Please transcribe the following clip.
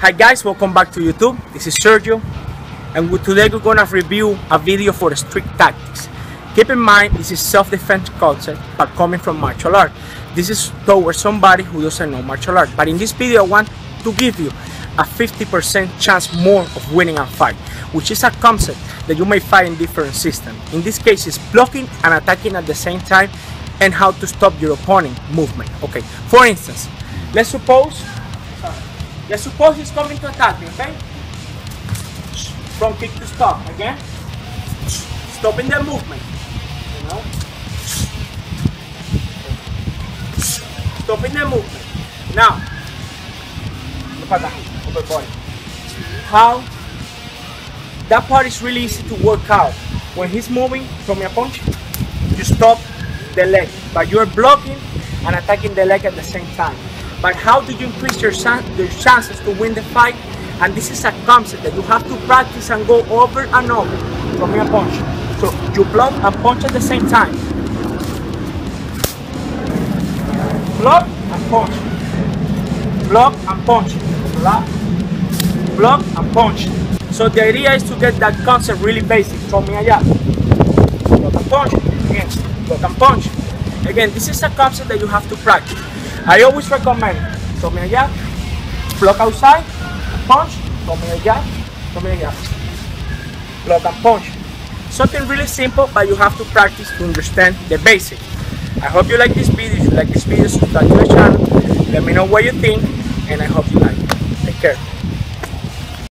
Hi guys, welcome back to YouTube. This is Sergio and today we're gonna review a video for street tactics. Keep in mind this is self-defense concept but coming from martial art. This is towards somebody who doesn't know martial art. But in this video I want to give you a 50% chance more of winning a fight, which is a concept that you may find in different systems. In this case it's blocking and attacking at the same time and how to stop your opponent movement. Okay, for instance, let's suppose Let's suppose he's coming to attack me, okay? From kick to stop, again. Stopping the movement, you know? Stopping the movement. Now, look at that, body. How that part is really easy to work out. When he's moving from your punch, you stop the leg, but you're blocking and attacking the leg at the same time but how do you increase your, your chances to win the fight? And this is a concept that you have to practice and go over and over from your punch. So you block and punch at the same time. Block and punch. Block and punch. Block, block and punch. So the idea is to get that concept really basic. From me allá. Block and punch. Again. Block and punch. Again, this is a concept that you have to practice. I always recommend tome allá, block outside, punch, tome allá, tome allá, block and punch. Something really simple, but you have to practice to understand the basics. I hope you like this video. If you like this video, subscribe to my channel. Let me know what you think, and I hope you like it. Take care.